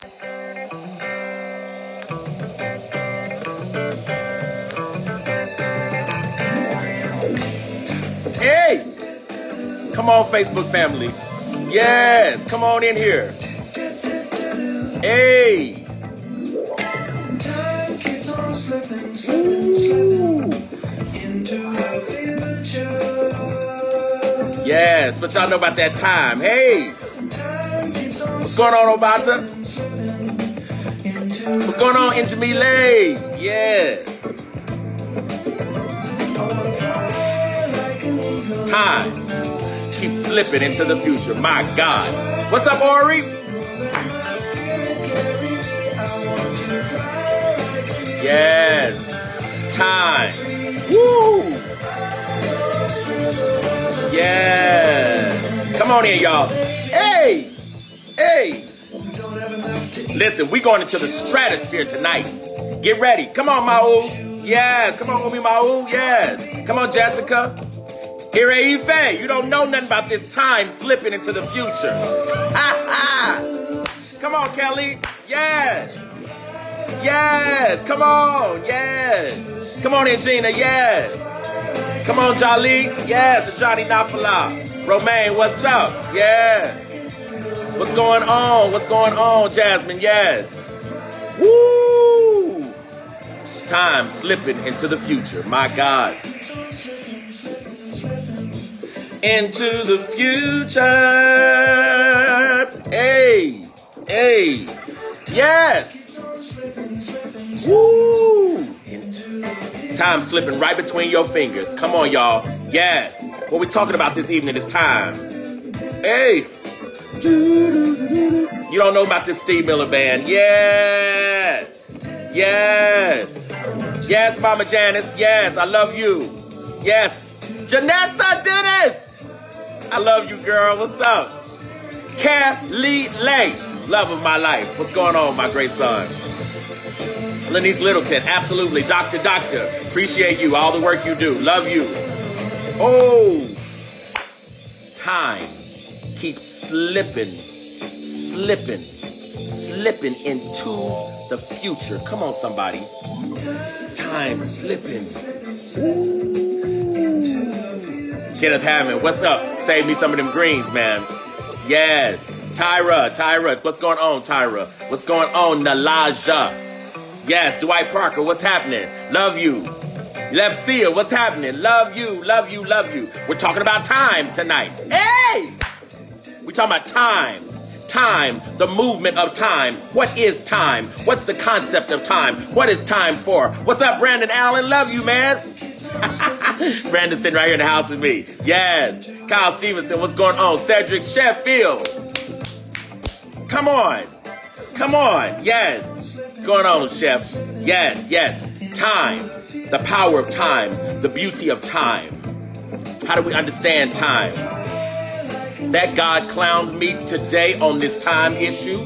Hey! Come on, Facebook family. Yes, come on in here. Hey! Yes, but y'all know about that time? Hey! What's going on, Obata? What's going on, Injamile? Yeah. Time keeps slipping into the future. My God. What's up, Ori? Yes. Time. Woo! Yes. Come on in, y'all. Hey! Hey! Listen, we going into the stratosphere tonight. Get ready. Come on, Mau. Yes. Come on, Umi Mau. Yes. Come on, Jessica. Here, Ife. You don't know nothing about this time slipping into the future. Ha ha. Come on, Kelly. Yes. Yes. Come on. Yes. Come on in, Gina. Yes. Come on, Jolly. Yes. Johnny Nafala. Romaine, what's up? Yes. What's going on? What's going on, Jasmine? Yes. Woo! Time slipping into the future. My God. Into the future. Hey. Hey. Yes. Woo! Time slipping right between your fingers. Come on, y'all. Yes. What we talking about this evening is time. Hey. You don't know about this Steve Miller band. Yes. Yes. Yes, Mama Janice. Yes, I love you. Yes. Janessa Dennis. I love you, girl. What's up? Kelly. Love of my life. What's going on, my great son? Lenise Littleton. Absolutely. Doctor, doctor. Appreciate you. All the work you do. Love you. Oh. Time keeps slipping, slipping, slipping into the future. Come on, somebody. Time slipping. Kenneth Hammond, what's up? Save me some of them greens, man. Yes. Tyra, Tyra, what's going on, Tyra? What's going on, Nalaja? Yes, Dwight Parker, what's happening? Love you. Lepsia, what's happening? Love you, love you, love you. We're talking about time tonight. Hey! We're talking about time. Time, the movement of time. What is time? What's the concept of time? What is time for? What's up, Brandon Allen? Love you, man. Brandon sitting right here in the house with me. Yes. Kyle Stevenson, what's going on? Cedric Sheffield. Come on. Come on. Yes. What's going on, Chef? Yes, yes. Time. The power of time. The beauty of time. How do we understand time? That God clowned me today on this time issue.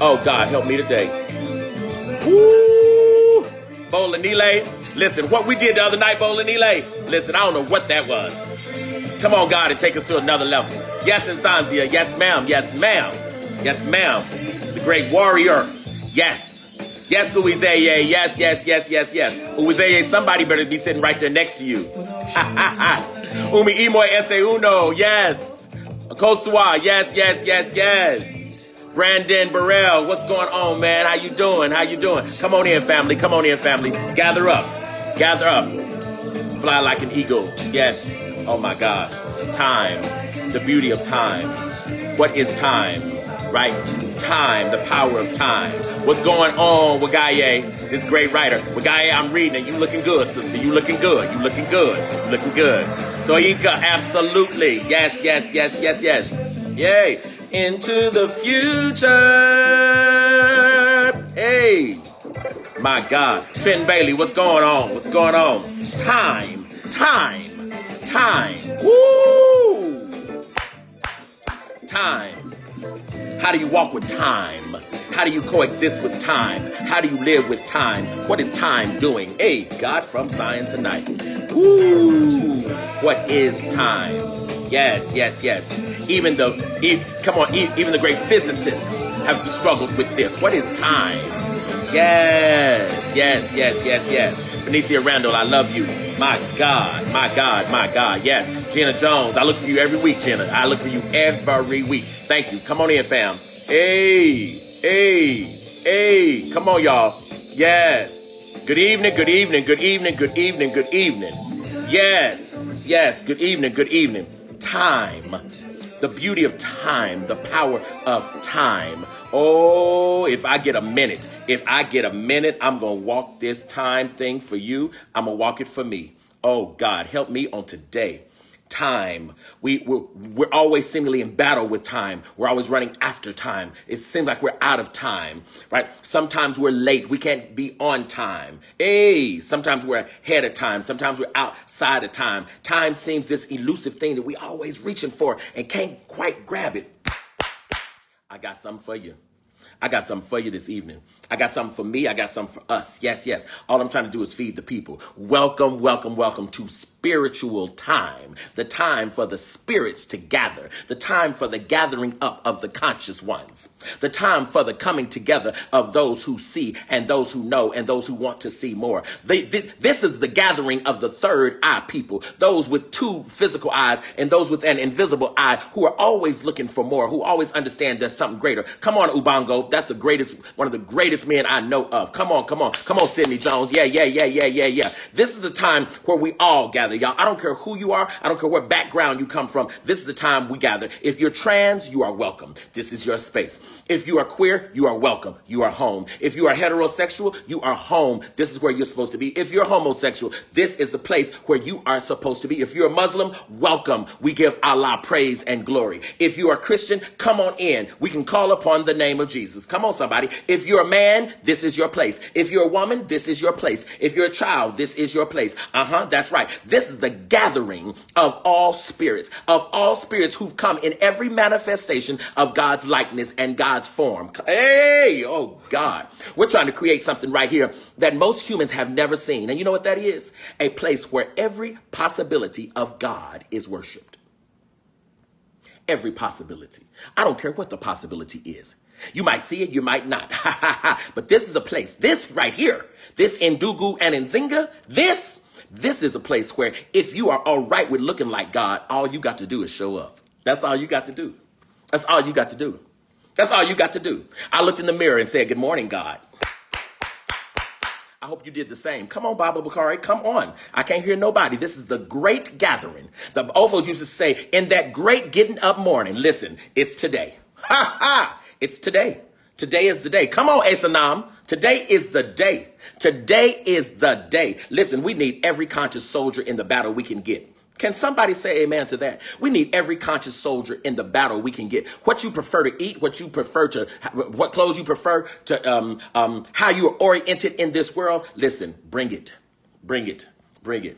Oh, God, help me today. Woo! Bolanile. Listen, what we did the other night, Bolanile. Listen, I don't know what that was. Come on, God, and take us to another level. Yes, Insanzia. Yes, ma'am. Yes, ma'am. Yes, ma'am. The great warrior. Yes. Yes, Uizeye. Yes, yes, yes, yes, yes. Uizeye, somebody better be sitting right there next to you. Umi Imoy Ese Uno. Yes. Kosua. Yes, yes, yes, yes. Brandon Burrell, what's going on, man? How you doing? How you doing? Come on in, family. Come on in, family. Gather up. Gather up. Fly like an eagle. Yes. Oh my gosh. Time. The beauty of time. What is time? Right? Time. The power of time. What's going on, Wagaye? This great writer. Wagaye, I'm reading it. You looking good, sister. You looking good. You looking good. You looking good. Soyinka, absolutely. Yes, yes, yes, yes, yes. Yay. Into the future. Hey. My God. Trent Bailey, what's going on? What's going on? Time. Time. Time. Woo! Time. How do you walk with time? How do you coexist with time? How do you live with time? What is time doing? Hey, God from Zion tonight. Woo! What is time? Yes, yes, yes. Even the, e- come on, even the great physicists have struggled with this. What is time? Yes, yes, yes, yes, yes. Benicia Randall, I love you. My God, my God, my God. Yes. Jenna Jones, I look for you every week, Jenna. I look for you every week. Thank you. Come on in, fam. Hey, hey, hey. Come on, y'all. Yes. Good evening, good evening, good evening, good evening, good evening. Yes, yes, good evening, good evening. Time. The beauty of time, the power of time. Oh, if I get a minute, if I get a minute, I'm going to walk this time thing for you. I'm going to walk it for me. Oh, God, help me on today time. We, we're, we're always seemingly in battle with time. We're always running after time. It seems like we're out of time, right? Sometimes we're late. We can't be on time. Hey, sometimes we're ahead of time. Sometimes we're outside of time. Time seems this elusive thing that we always reaching for and can't quite grab it. I got something for you. I got something for you this evening. I got something for me. I got something for us. Yes, yes. All I'm trying to do is feed the people. Welcome, welcome, welcome to spiritual time. The time for the spirits to gather. The time for the gathering up of the conscious ones. The time for the coming together of those who see and those who know and those who want to see more. They, this is the gathering of the third eye people. Those with two physical eyes and those with an invisible eye who are always looking for more, who always understand there's something greater. Come on, Ubongo. That's the greatest, one of the greatest men I know of. Come on, come on, come on, Sidney Jones. Yeah, yeah, yeah, yeah, yeah, yeah. This is the time where we all gather, y'all. I don't care who you are. I don't care what background you come from. This is the time we gather. If you're trans, you are welcome. This is your space. If you are queer, you are welcome. You are home. If you are heterosexual, you are home. This is where you're supposed to be. If you're homosexual, this is the place where you are supposed to be. If you're a Muslim, welcome. We give Allah praise and glory. If you are Christian, come on in. We can call upon the name of Jesus. Come on, somebody. If you're a man, this is your place. If you're a woman, this is your place. If you're a child, this is your place. Uh huh. That's right. This is the gathering of all spirits, of all spirits who've come in every manifestation of God's likeness and God's form. Hey, oh God. We're trying to create something right here that most humans have never seen. And you know what that is? A place where every possibility of God is worshiped. Every possibility. I don't care what the possibility is. You might see it, you might not. but this is a place, this right here, this Ndugu and Nzinga, this, this is a place where if you are all right with looking like God, all you got to do is show up. That's all you got to do. That's all you got to do. That's all you got to do. I looked in the mirror and said, Good morning, God. I hope you did the same. Come on, Baba Bakari. Come on. I can't hear nobody. This is the great gathering. The Ofos used to say, in that great getting up morning, listen, it's today. Ha ha. It's today. Today is the day. Come on, Asanam. Today is the day. Today is the day. Listen, we need every conscious soldier in the battle we can get. Can somebody say amen to that? We need every conscious soldier in the battle we can get. What you prefer to eat, what you prefer to, what clothes you prefer to, um, um, how you are oriented in this world. Listen, bring it, bring it, bring it.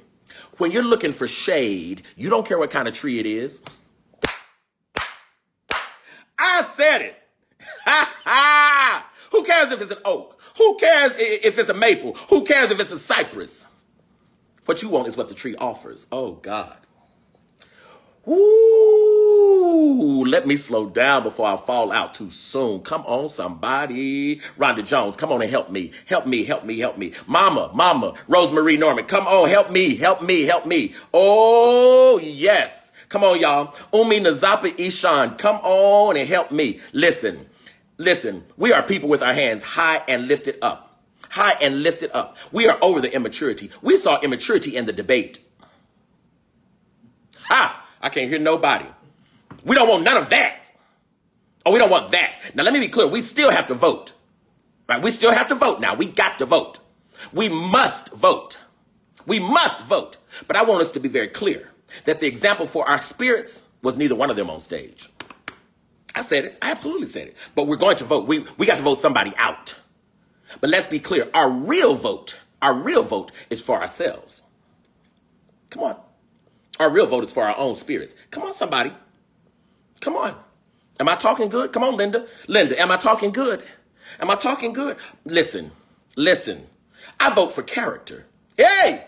When you're looking for shade, you don't care what kind of tree it is. I said it. Who cares if it's an oak? Who cares if it's a maple? Who cares if it's a cypress? What you want is what the tree offers. Oh, God. Ooh, let me slow down before I fall out too soon. Come on, somebody. Rhonda Jones, come on and help me. Help me, help me, help me. Mama, mama, Rosemary Norman, come on, help me, help me, help me. Oh, yes. Come on, y'all. Umi Nazapa Ishan, come on and help me. Listen, Listen, we are people with our hands high and lifted up. High and lifted up. We are over the immaturity. We saw immaturity in the debate. Ha! I can't hear nobody. We don't want none of that. Oh, we don't want that. Now, let me be clear. We still have to vote. Right? We still have to vote now. We got to vote. We must vote. We must vote. But I want us to be very clear that the example for our spirits was neither one of them on stage. I said it. I absolutely said it. But we're going to vote. We, we got to vote somebody out. But let's be clear. Our real vote, our real vote is for ourselves. Come on. Our real vote is for our own spirits. Come on, somebody. Come on. Am I talking good? Come on, Linda. Linda, am I talking good? Am I talking good? Listen, listen. I vote for character. Hey!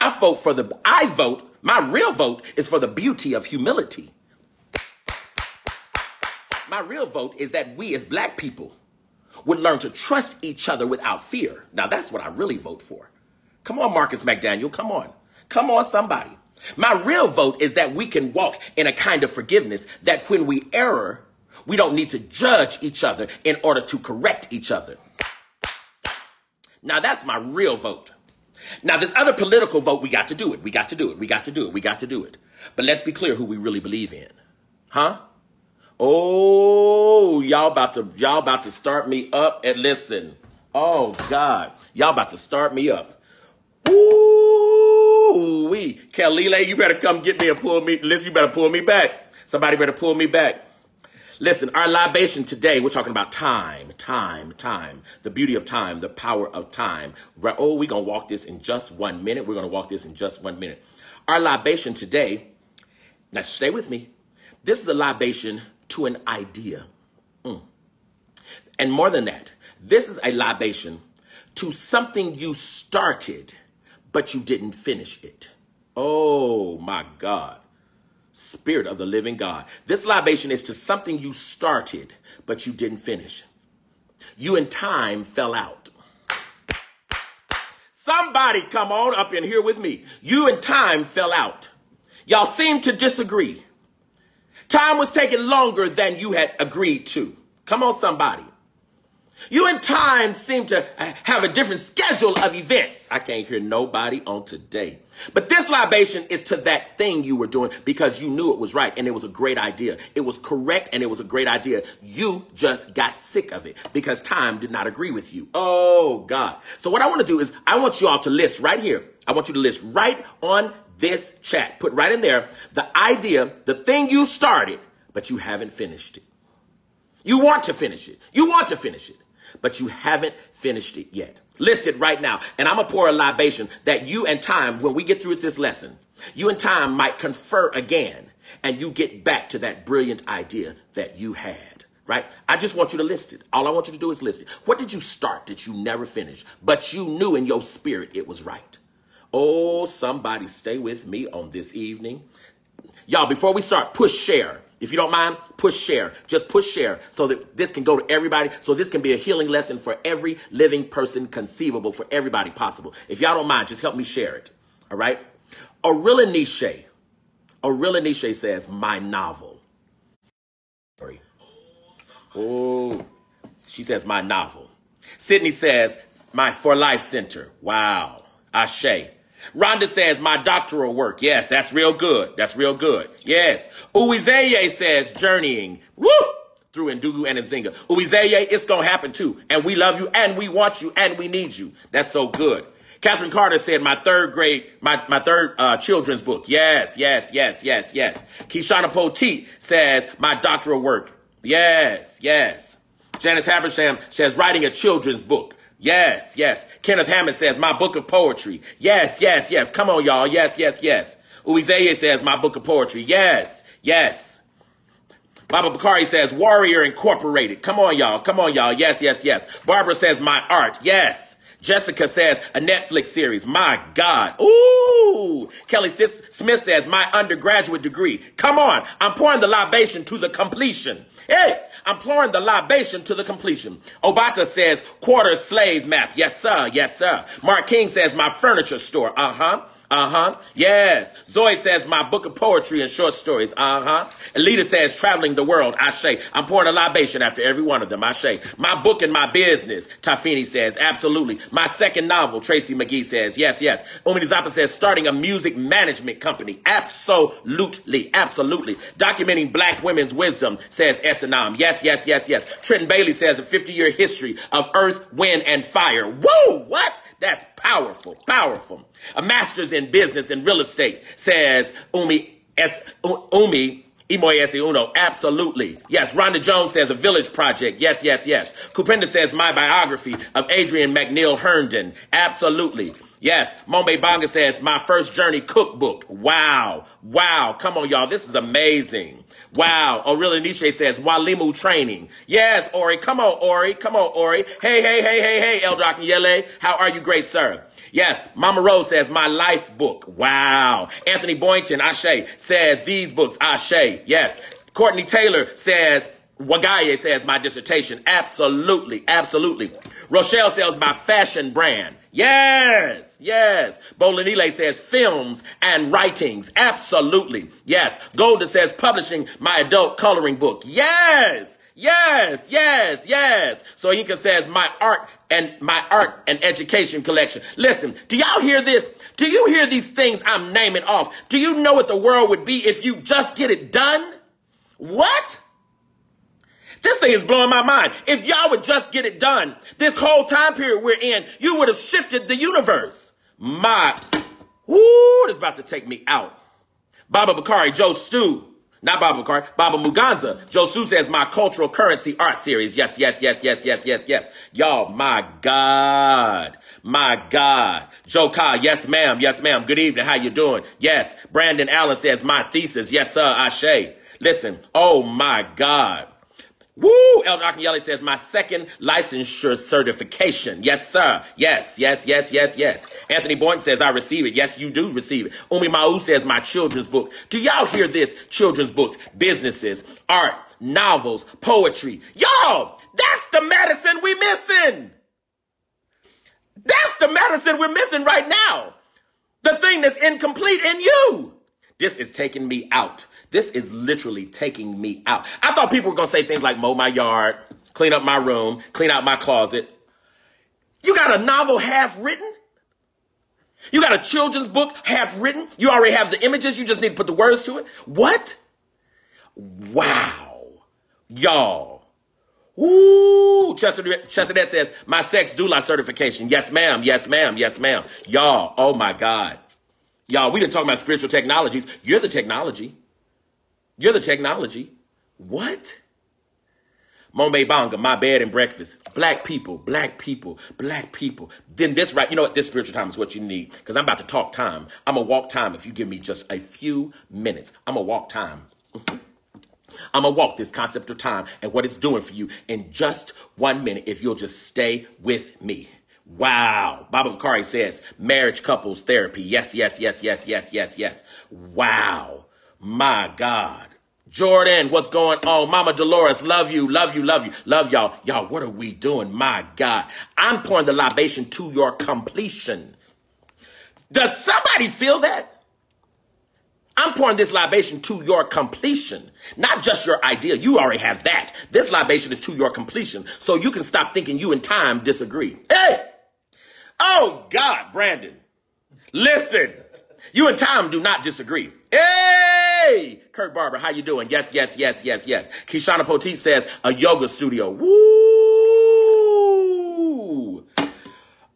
I vote for the, I vote, my real vote is for the beauty of humility. My real vote is that we as black people would learn to trust each other without fear. Now that's what I really vote for. Come on, Marcus McDaniel. Come on. Come on, somebody. My real vote is that we can walk in a kind of forgiveness that when we err, we don't need to judge each other in order to correct each other. Now that's my real vote. Now this other political vote, we got to do it. We got to do it. We got to do it. We got to do it. But let's be clear who we really believe in. Huh? Oh, y'all about to y'all about to start me up and listen. Oh God, y'all about to start me up. Ooh, we Kalile, you better come get me and pull me. Listen, you better pull me back. Somebody better pull me back. Listen, our libation today, we're talking about time, time, time, the beauty of time, the power of time. Oh, we're going to walk this in just one minute. We're going to walk this in just one minute. Our libation today, now stay with me. This is a libation to an idea. Mm. And more than that, this is a libation to something you started, but you didn't finish it. Oh my God. Spirit of the living God. This libation is to something you started, but you didn't finish. You in time fell out. Somebody come on up in here with me. You in time fell out. Y'all seem to disagree. Time was taking longer than you had agreed to. Come on, somebody. You and time seem to uh, have a different schedule of events. I can't hear nobody on today. But this libation is to that thing you were doing because you knew it was right and it was a great idea. It was correct and it was a great idea. You just got sick of it because time did not agree with you. Oh, God. So what I want to do is I want you all to list right here. I want you to list right on this chat. Put right in there the idea, the thing you started, but you haven't finished it. You want to finish it. You want to finish it, but you haven't finished it yet. List it right now. And I'm going to pour a libation that you and time, when we get through with this lesson, you and time might confer again and you get back to that brilliant idea that you had. Right? I just want you to list it. All I want you to do is list it. What did you start that you never finished, but you knew in your spirit it was right? Oh, somebody stay with me on this evening. Y'all, before we start, push share. If you don't mind, push share. Just push share so that this can go to everybody. So this can be a healing lesson for every living person conceivable, for everybody possible. If y'all don't mind, just help me share it. All right? Orilla Niche. Orilla Niche says, my novel. Sorry. Oh, she says, my novel. Sydney says, my For Life Center. Wow. Ashe. Rhonda says, my doctoral work. Yes, that's real good. That's real good. Yes. Uizeye says, journeying. Woo! Through Ndugu and Nzinga. Uizeye, it's going to happen too. And we love you and we want you and we need you. That's so good. Catherine Carter said, my third grade, my, my third uh, children's book. Yes, yes, yes, yes, yes. Kishana Poteet says, my doctoral work. Yes, yes. Janice Habersham says, writing a children's book. Yes, yes. Kenneth Hammond says, my book of poetry. Yes, yes, yes. Come on, y'all. Yes, yes, yes. Uizeye says, my book of poetry. Yes, yes. Baba Bakari says, Warrior Incorporated. Come on, y'all. Come on, y'all. Yes, yes, yes. Barbara says, my art. Yes. Jessica says, a Netflix series. My God. Ooh. Kelly Smith says, my undergraduate degree. Come on. I'm pouring the libation to the completion. Hey, I'm pouring the libation to the completion. Obata says, quarter slave map. Yes, sir. Yes, sir. Mark King says, my furniture store. Uh-huh. Uh-huh. Yes. Zoid says my book of poetry and short stories. Uh-huh. Alita says traveling the world. Ashe. I'm pouring a libation after every one of them. Ashe. My book and my business. Tafini says absolutely. My second novel. Tracy McGee says yes, yes. Umi Zappa says starting a music management company. Absolutely. Absolutely. Documenting black women's wisdom says Esanam. Yes, yes, yes, yes. Trenton Bailey says a 50 year history of earth, wind, and fire. Whoa! What? That's powerful, powerful. A master's in business and real estate says Umi Umi Imoyesi Uno, absolutely. Yes, Rhonda Jones says a village project. Yes, yes, yes. Kupenda says my biography of Adrian McNeil Herndon. Absolutely. Yes, Mombe Bonga says my first journey cookbook. Wow. Wow. Come on, y'all. This is amazing. Wow. Oh, Aurelia Niche says Walimu training. Yes, Ori. Come on, Ori. Come on, Ori. Hey, hey, hey, hey, hey, El Yele. How are you, great sir? Yes, Mama Rose says my life book. Wow. Anthony Boynton, Ashe, says these books, Ashe. Yes. Courtney Taylor says Wagaye says my dissertation. Absolutely, absolutely. Rochelle says, my fashion brand. Yes, yes. Bolanile says films and writings. Absolutely. Yes. Golda says publishing my adult coloring book. Yes. Yes, yes, yes. Soyinka says my art and my art and education collection. Listen, do y'all hear this? Do you hear these things I'm naming off? Do you know what the world would be if you just get it done? What? This thing is blowing my mind. If y'all would just get it done, this whole time period we're in, you would have shifted the universe. My, whoo, it's about to take me out. Baba Bakari, Joe Stu, not Baba Bakari, Baba Muganza. Josu says my cultural currency art series. Yes, yes, yes, yes, yes, yes, yes. Y'all, my God. My God. Joe Ka, yes, ma'am. Yes, ma'am. Good evening. How you doing? Yes. Brandon Allen says my thesis. Yes, sir. Ashe. Listen. Oh my God. Woo! El Akinyele says, my second licensure certification. Yes, sir. Yes, yes, yes, yes, yes. Anthony Boynton says, I receive it. Yes, you do receive it. Umi Mau says, my children's book. Do y'all hear this? Children's books, businesses, art, novels, poetry. Y'all, that's the medicine we missing. That's the medicine we're missing right now. The thing that's incomplete in you. This is taking me out. This is literally taking me out. I thought people were going to say things like mow my yard, clean up my room, clean out my closet. You got a novel half written? You got a children's book half written? You already have the images, you just need to put the words to it? What? Wow. Y'all. Ooh, Chester, Chester that says, my sex doula certification. Yes, ma'am. Yes, ma'am. Yes, ma'am. Y'all, oh my God. Y'all, we didn't talk about spiritual technologies. You're the technology. You're the technology. What? Mombay Banga, my bed and breakfast. Black people, black people, black people. Then this right, you know what? This spiritual time is what you need because I'm about to talk time. I'm going to walk time if you give me just a few minutes. I'm going to walk time. I'm going to walk this concept of time and what it's doing for you in just one minute if you'll just stay with me. Wow. Baba Bakari says marriage couples therapy. Yes, yes, yes, yes, yes, yes, yes. Wow. My God. Jordan, what's going on? Mama Dolores, love you, love you, love you, love y'all. Y'all, what are we doing? My God. I'm pouring the libation to your completion. Does somebody feel that? I'm pouring this libation to your completion, not just your idea. You already have that. This libation is to your completion. So you can stop thinking you and time disagree. Hey! Oh God, Brandon. Listen. You and Tom do not disagree. Hey, Kirk Barber, how you doing? Yes, yes, yes, yes, yes. Kishana Poteet says a yoga studio. Woo!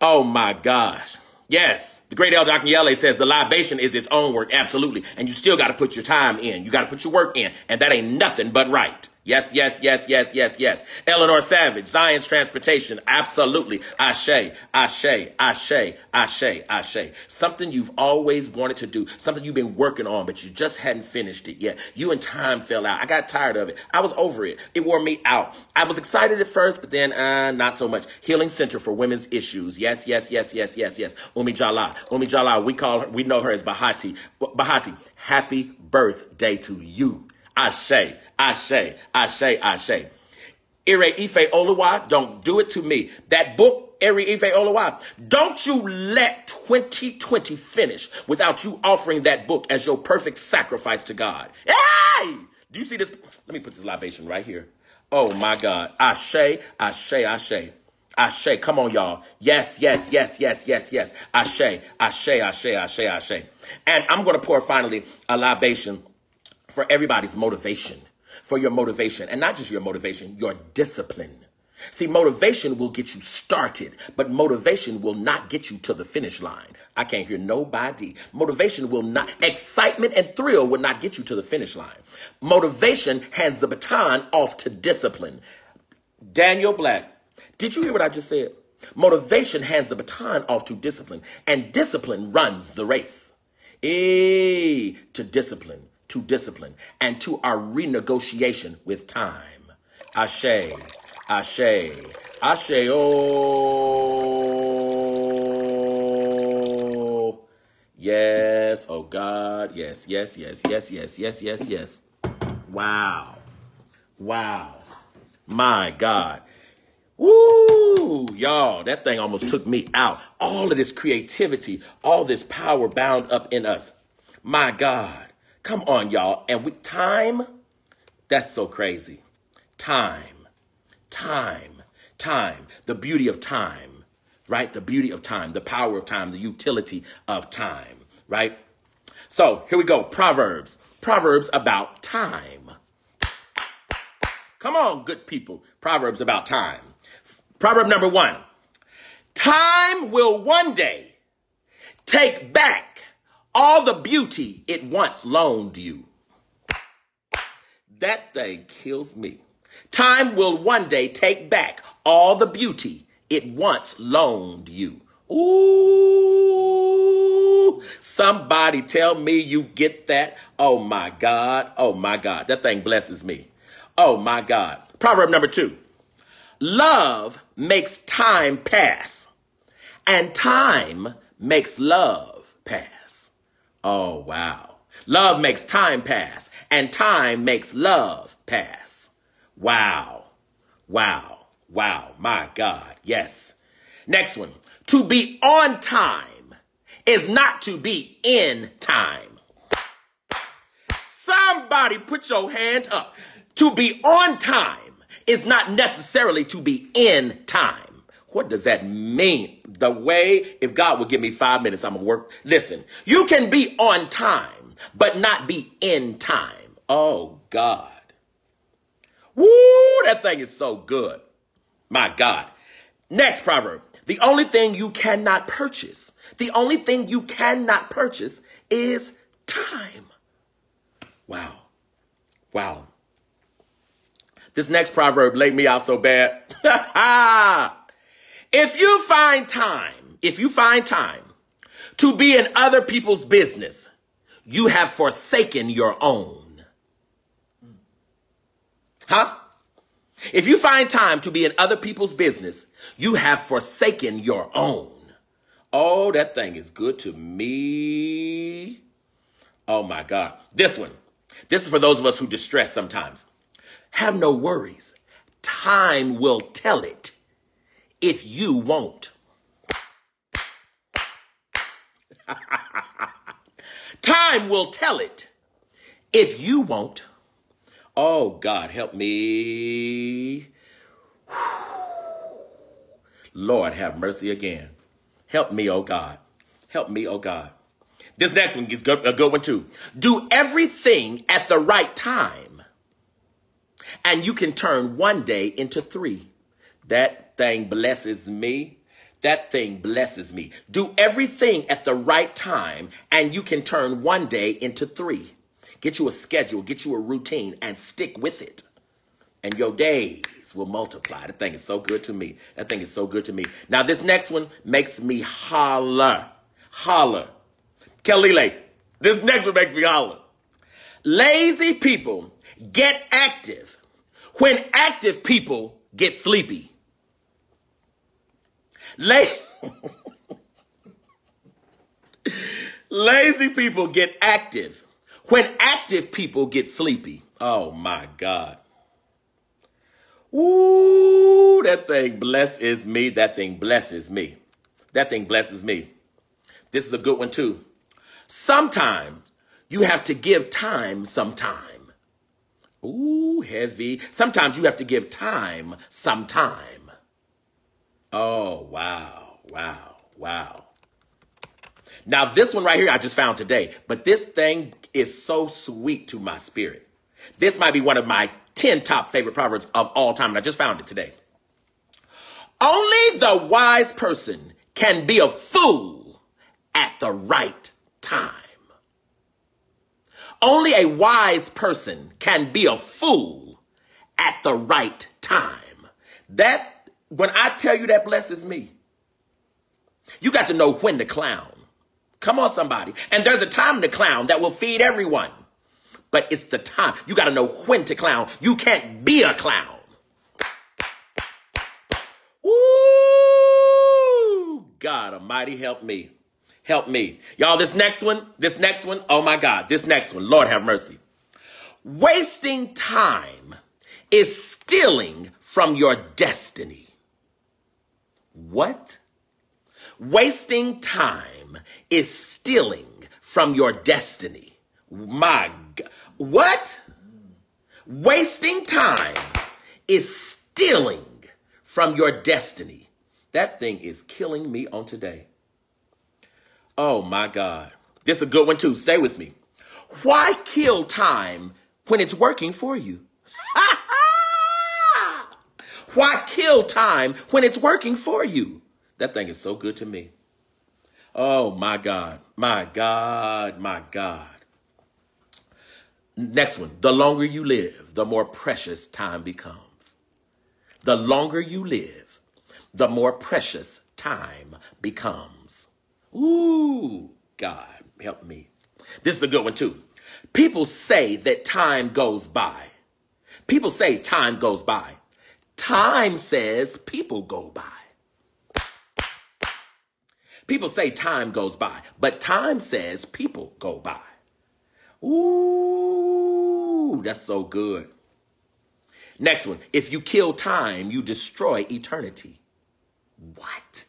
Oh my gosh. Yes, the great El Dr. says the libation is its own work. Absolutely. And you still got to put your time in. You got to put your work in. And that ain't nothing but right. Yes, yes, yes, yes, yes, yes. Eleanor Savage, Zion's Transportation. Absolutely. Ashe, Ashe, Ashe, Ashe, Ashe. Something you've always wanted to do. Something you've been working on, but you just hadn't finished it yet. You and time fell out. I got tired of it. I was over it. It wore me out. I was excited at first, but then, uh, not so much. Healing Center for Women's Issues. Yes, yes, yes, yes, yes, yes. Umi Jala. Umi Jala, we call her, we know her as Bahati. Bahati, happy birthday to you. Ashe, Ashe, Ashe, Ashe. Ere Ife Oluwa, don't do it to me. That book, Ere Ife Oluwa, don't you let 2020 finish without you offering that book as your perfect sacrifice to God. Hey! Do you see this? Let me put this libation right here. Oh my God. Ashe, Ashe, Ashe. Ashe, come on, y'all. Yes, yes, yes, yes, yes, yes. Ashe, Ashe, Ashe, Ashe, Ashe. And I'm going to pour finally a libation for everybody's motivation, for your motivation, and not just your motivation, your discipline. See, motivation will get you started, but motivation will not get you to the finish line. I can't hear nobody. Motivation will not, excitement and thrill will not get you to the finish line. Motivation hands the baton off to discipline. Daniel Black, did you hear what I just said? Motivation hands the baton off to discipline, and discipline runs the race. A to discipline to discipline and to our renegotiation with time. Ashe, Ashe, Ashe, oh. Yes, oh God, yes, yes, yes, yes, yes, yes, yes, yes. Wow, wow. My God. Woo, y'all, that thing almost took me out. All of this creativity, all this power bound up in us. My God. Come on, y'all. And with time, that's so crazy. Time, time, time. The beauty of time, right? The beauty of time, the power of time, the utility of time, right? So here we go. Proverbs. Proverbs about time. Come on, good people. Proverbs about time. Proverb number one. Time will one day take back all the beauty it once loaned you. That thing kills me. Time will one day take back all the beauty it once loaned you. Ooh, somebody tell me you get that. Oh my God. Oh my God. That thing blesses me. Oh my God. Proverb number two. Love makes time pass and time makes love pass. Oh wow. Love makes time pass and time makes love pass. Wow. Wow. Wow. My God. Yes. Next one. To be on time is not to be in time. Somebody put your hand up. To be on time is not necessarily to be in time. What does that mean? The way, if God will give me five minutes, I'm going to work. Listen, you can be on time, but not be in time. Oh, God. Woo, that thing is so good. My God. Next proverb. The only thing you cannot purchase, the only thing you cannot purchase is time. Wow. Wow. This next proverb laid me out so bad. if you find time, if you find time to be in other people's business, you have forsaken your own. Huh? If you find time to be in other people's business, you have forsaken your own. Oh, that thing is good to me. Oh my God. This one. This is for those of us who distress sometimes. Have no worries. Time will tell it if you won't. Time will tell it if you won't. Oh, God, help me. Lord, have mercy again. Help me, oh God. Help me, oh God. This next one is a good one too. Do everything at the right time, and you can turn one day into three. That thing blesses me. That thing blesses me. Do everything at the right time, and you can turn one day into three. Get you a schedule, get you a routine, and stick with it. And your days will multiply. That thing is so good to me. That thing is so good to me. Now, this next one makes me holler. Holler. Kelly, Lake. this next one makes me holler. Lazy people get active when active people get sleepy. La- Lazy people get active when active people get sleepy. Oh my God. Ooh, that thing blesses me. That thing blesses me. That thing blesses me. This is a good one too. Sometimes you have to give time some time. Ooh, heavy. Sometimes you have to give time some time. Oh, wow, wow, wow. Now, this one right here I just found today, but this thing is so sweet to my spirit. This might be one of my 10 top favorite proverbs of all time, and I just found it today. Only the wise person can be a fool at the right time. Only a wise person can be a fool at the right time. That, when I tell you that blesses me, you got to know when to clown. Come on, somebody. And there's a time to clown that will feed everyone. But it's the time. You got to know when to clown. You can't be a clown. Woo! God Almighty, help me. Help me. Y'all, this next one, this next one, oh my God, this next one, Lord have mercy. Wasting time is stealing from your destiny. What? Wasting time is stealing from your destiny. My God. What? Wasting time is stealing from your destiny. That thing is killing me on today. Oh my God. This is a good one too. Stay with me. Why kill time when it's working for you? Why kill time when it's working for you? That thing is so good to me. Oh my God, my God, my God. Next one. The longer you live, the more precious time becomes. The longer you live, the more precious time becomes. Ooh, God, help me. This is a good one too. People say that time goes by. People say time goes by. Time says people go by. People say time goes by, but time says people go by. Ooh, that's so good. Next one. If you kill time, you destroy eternity. What?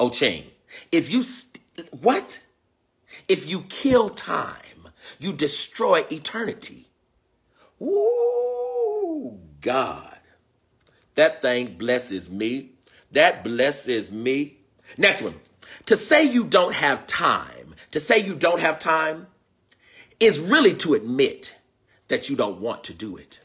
Oh, chain. If you, what? If you kill time, you destroy eternity. Ooh, God. That thing blesses me. That blesses me. Next one. To say you don't have time, to say you don't have time is really to admit that you don't want to do it.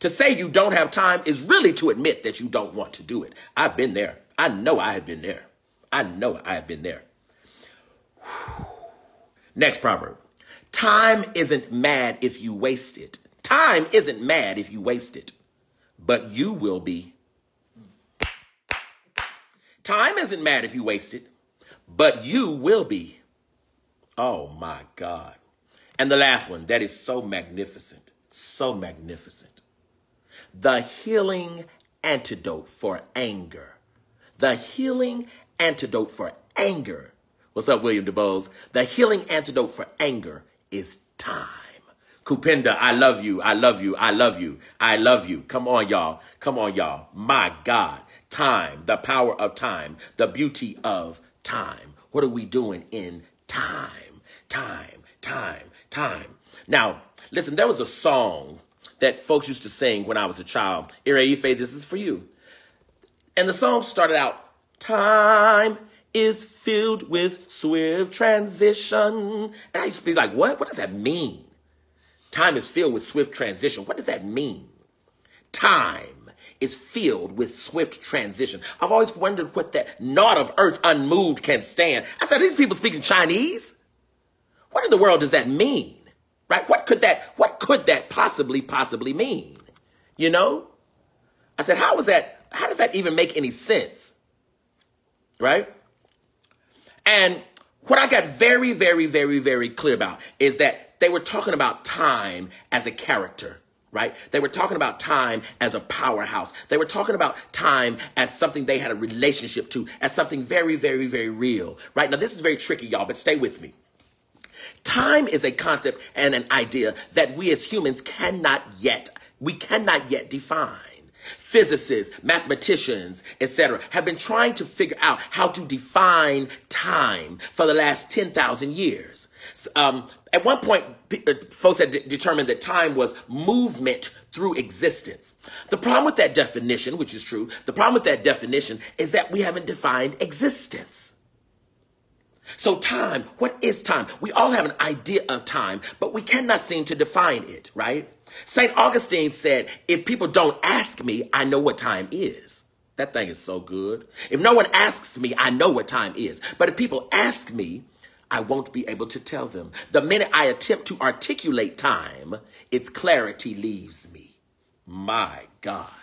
To say you don't have time is really to admit that you don't want to do it. I've been there. I know I have been there. I know I have been there. Next proverb. Time isn't mad if you waste it. Time isn't mad if you waste it, but you will be. Time isn't mad if you waste it, but you will be. Oh my God. And the last one that is so magnificent, so magnificent. The healing antidote for anger. The healing antidote for anger. What's up, William DeBose? The healing antidote for anger is time. Kupinda, I love you. I love you. I love you. I love you. Come on, y'all. Come on, y'all. My God. Time, the power of time, the beauty of time. What are we doing in time? Time, time, time. Now, listen, there was a song that folks used to sing when I was a child. Ife, this is for you. And the song started out, Time is filled with swift transition. And I used to be like, what? What does that mean? Time is filled with swift transition. What does that mean? Time is filled with swift transition. I've always wondered what that knot of earth unmoved can stand. I said, these people speaking Chinese? What in the world does that mean? Right? What could that, what could that possibly, possibly mean? You know? I said, how is that, how does that even make any sense? Right? And what I got very, very, very, very clear about is that they were talking about time as a character right? They were talking about time as a powerhouse. They were talking about time as something they had a relationship to, as something very, very, very real, right? Now, this is very tricky, y'all, but stay with me. Time is a concept and an idea that we as humans cannot yet, we cannot yet define. Physicists, mathematicians, etc., have been trying to figure out how to define time for the last 10,000 years. Um, at one point, uh, folks had determined that time was movement through existence. The problem with that definition, which is true, the problem with that definition is that we haven't defined existence. So time, what is time? We all have an idea of time, but we cannot seem to define it, right? St. Augustine said, if people don't ask me, I know what time is. That thing is so good. If no one asks me, I know what time is. But if people ask me, I won't be able to tell them. The minute I attempt to articulate time, its clarity leaves me. My God.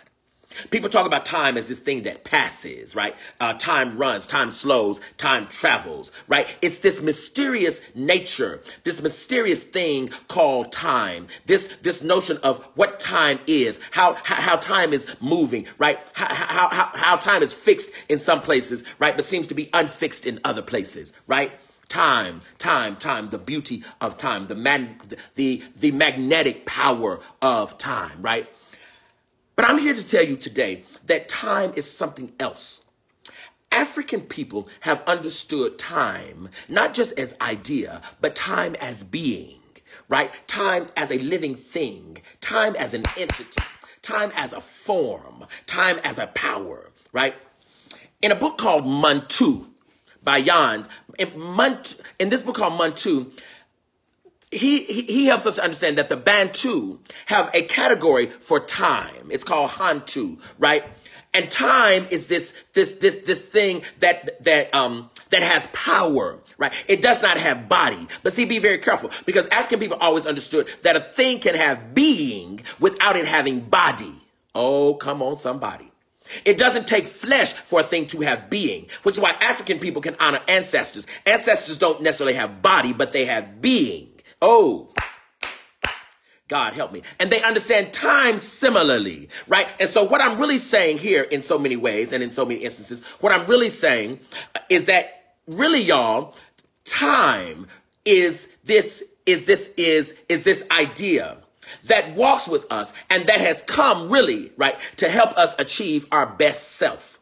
People talk about time as this thing that passes, right? Uh, time runs, time slows, time travels, right? It's this mysterious nature, this mysterious thing called time. This this notion of what time is, how how, how time is moving, right? How, how how how time is fixed in some places, right, but seems to be unfixed in other places, right? time, time, time, the beauty of time, the man, the, the magnetic power of time, right? But I'm here to tell you today that time is something else. African people have understood time not just as idea, but time as being, right? Time as a living thing, time as an entity, time as a form, time as a power, right? In a book called Muntu by Jahn, in, Muntu, in this book called Muntu, he, he, he helps us understand that the Bantu have a category for time. It's called Hantu, right? And time is this, this, this, this thing that, that, um, that has power, right? It does not have body. But see, be very careful because African people always understood that a thing can have being without it having body. Oh, come on, somebody. It doesn't take flesh for a thing to have being, which is why African people can honor ancestors. Ancestors don't necessarily have body, but they have being. Oh, God help me. And they understand time similarly, right? And so what I'm really saying here in so many ways and in so many instances, what I'm really saying is that really y'all, time is this, is this, is, is this idea that walks with us and that has come really, right, to help us achieve our best self.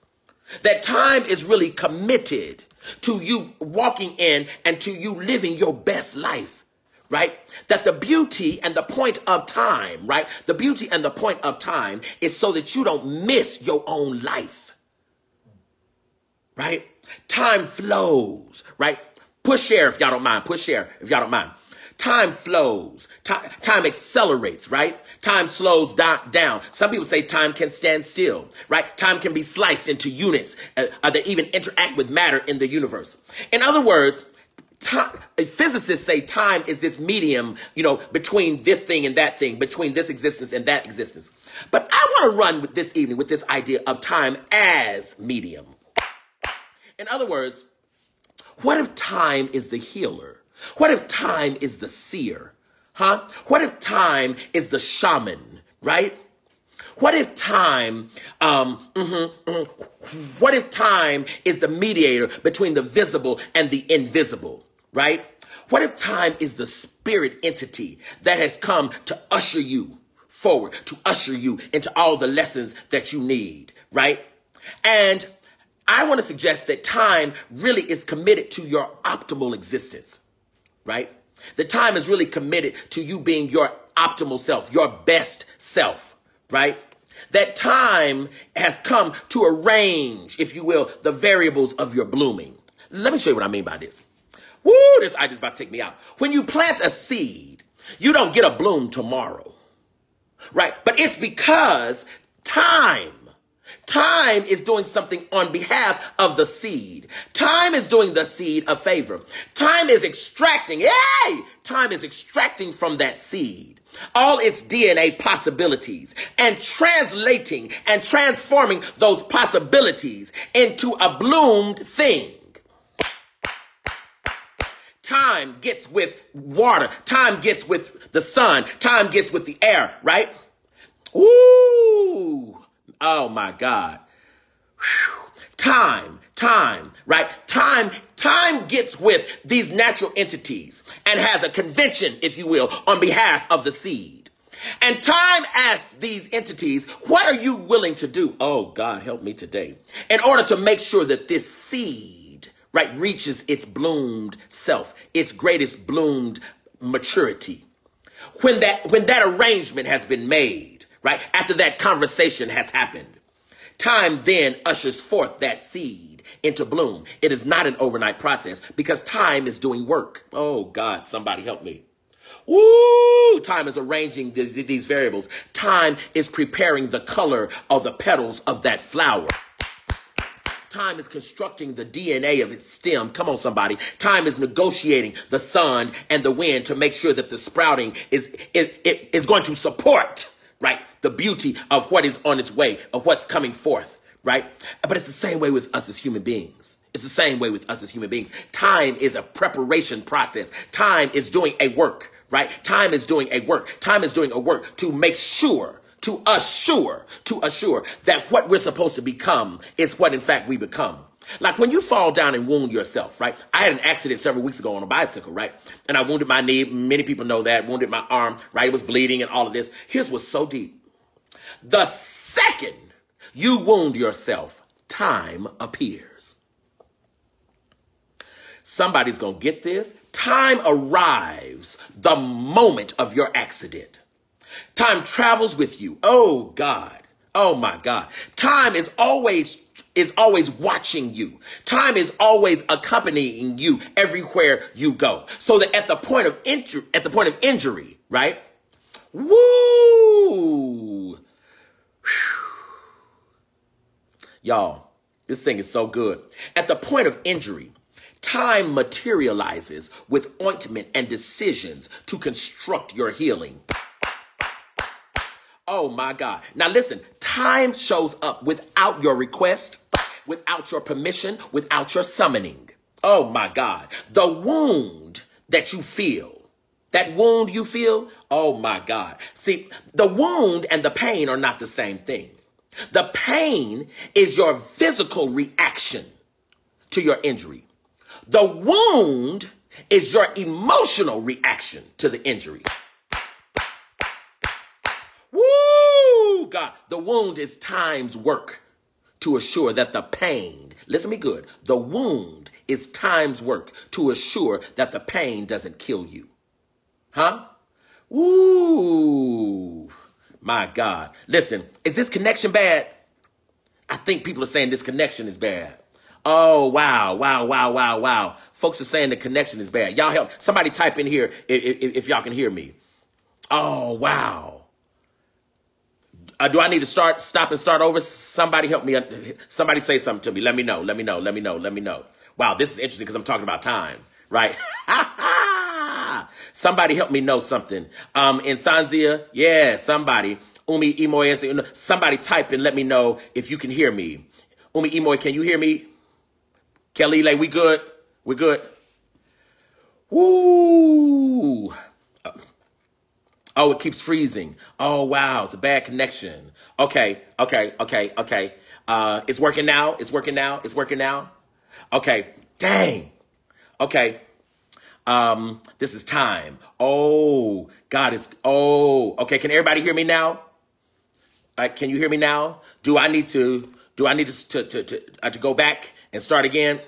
That time is really committed to you walking in and to you living your best life right? That the beauty and the point of time, right? The beauty and the point of time is so that you don't miss your own life, right? Time flows, right? Push share if y'all don't mind. Push share if y'all don't mind. Time flows. Time, time accelerates, right? Time slows down. Some people say time can stand still, right? Time can be sliced into units uh, uh, that even interact with matter in the universe. In other words, time, physicists say time is this medium, you know, between this thing and that thing, between this existence and that existence. But I want to run with this evening with this idea of time as medium. In other words, what if time is the healer? What if time is the seer? Huh? What if time is the shaman, right? What if time, um, mm-hmm, mm-hmm. what if time is the mediator between the visible and the invisible? Right? What if time is the spirit entity that has come to usher you forward, to usher you into all the lessons that you need, right? And I want to suggest that time really is committed to your optimal existence, right? The time is really committed to you being your optimal self, your best self, right? That time has come to arrange, if you will, the variables of your blooming. Let me show you what I mean by this. Woo, this idea's about to take me out. When you plant a seed, you don't get a bloom tomorrow. Right? But it's because time Time is doing something on behalf of the seed. Time is doing the seed a favor. Time is extracting, yay! Time is extracting from that seed all its DNA possibilities and translating and transforming those possibilities into a bloomed thing. Time gets with water. Time gets with the sun. Time gets with the air, right? Ooh. Oh my God. Whew. Time, time, right? Time, time gets with these natural entities and has a convention, if you will, on behalf of the seed. And time asks these entities, what are you willing to do? Oh God, help me today. In order to make sure that this seed right, reaches its bloomed self, its greatest bloomed maturity. When that, when that arrangement has been made, right, after that conversation has happened, time then ushers forth that seed into bloom. It is not an overnight process because time is doing work. Oh God, somebody help me. Woo! Time is arranging these, these variables. Time is preparing the color of the petals of that flower. Time is constructing the DNA of its stem. Come on, somebody. Time is negotiating the sun and the wind to make sure that the sprouting is, is, is going to support, right, the beauty of what is on its way, of what's coming forth, right? But it's the same way with us as human beings. It's the same way with us as human beings. Time is a preparation process. Time is doing a work, right? Time is doing a work. Time is doing a work to make sure to assure, to assure that what we're supposed to become is what in fact we become. Like when you fall down and wound yourself, right? I had an accident several weeks ago on a bicycle, right? And I wounded my knee. Many people know that. Wounded my arm, right? It was bleeding and all of this. Here's what's so deep. The second you wound yourself, time appears. Somebody's going to get this. Time arrives the moment of your accident. Time travels with you. Oh God. Oh my God. Time is always is always watching you. Time is always accompanying you everywhere you go. So that at the point of injury, at the point of injury, right? Woo! Y'all, this thing is so good. At the point of injury, time materializes with ointment and decisions to construct your healing. Oh my God. Now listen, time shows up without your request, without your permission, without your summoning. Oh my God. The wound that you feel, that wound you feel, oh my God. See, the wound and the pain are not the same thing. The pain is your physical reaction to your injury. The wound is your emotional reaction to the injury. God, the wound is time's work to assure that the pain, listen me good, the wound is time's work to assure that the pain doesn't kill you. Huh? Ooh, My God. Listen, is this connection bad? I think people are saying this connection is bad. Oh, wow, wow, wow, wow, wow. Folks are saying the connection is bad. Y'all help. Somebody type in here if, if, if y'all can hear me. Oh, wow. Uh, do I need to start, stop and start over? Somebody help me. Somebody say something to me. Let me know. Let me know. Let me know. Let me know. Wow, this is interesting because I'm talking about time, right? somebody help me know something. Um, in Sanzia, yeah, somebody. Umi Imoy, somebody type and let me know if you can hear me. Umi Imoy, can you hear me? Kelly, like, we good? We good? Woo! Oh, it keeps freezing. Oh, wow. It's a bad connection. Okay, okay, okay, okay. Uh, it's working now. It's working now. It's working now. Okay. Dang. Okay. Um, this is time. Oh, God is, oh, okay. Can everybody hear me now? Uh, can you hear me now? Do I need to, do I need to, to, to, to, uh, to go back and start again?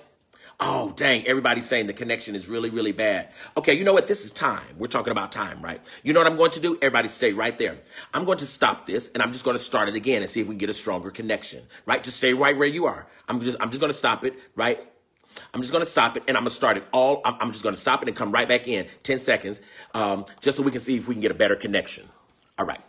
Oh, dang, everybody's saying the connection is really, really bad. Okay, you know what? This is time. We're talking about time, right? You know what I'm going to do? Everybody stay right there. I'm going to stop this and I'm just going to start it again and see if we can get a stronger connection, right? Just stay right where you are. I'm just, I'm just going to stop it, right? I'm just going to stop it and I'm going to start it all. I'm, just going to stop it and come right back in 10 seconds, um, just so we can see if we can get a better connection. All right.